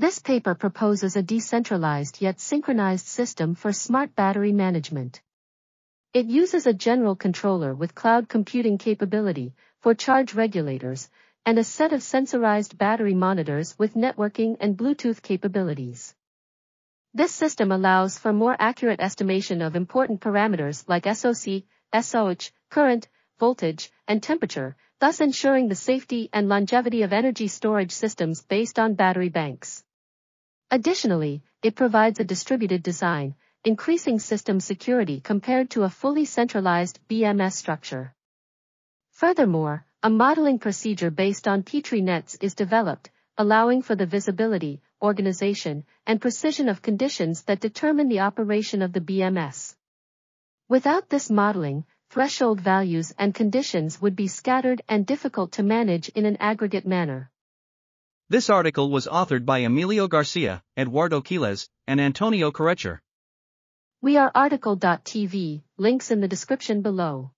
This paper proposes a decentralized yet synchronized system for smart battery management. It uses a general controller with cloud computing capability for charge regulators and a set of sensorized battery monitors with networking and Bluetooth capabilities. This system allows for more accurate estimation of important parameters like SOC, SOH, current, voltage, and temperature, thus ensuring the safety and longevity of energy storage systems based on battery banks. Additionally, it provides a distributed design, increasing system security compared to a fully centralized BMS structure. Furthermore, a modeling procedure based on Petri nets is developed, allowing for the visibility, organization, and precision of conditions that determine the operation of the BMS. Without this modeling, threshold values and conditions would be scattered and difficult to manage in an aggregate manner. This article was authored by Emilio Garcia, Eduardo Quiles, and Antonio Correcher. We are RTCL.TV, links in the description below.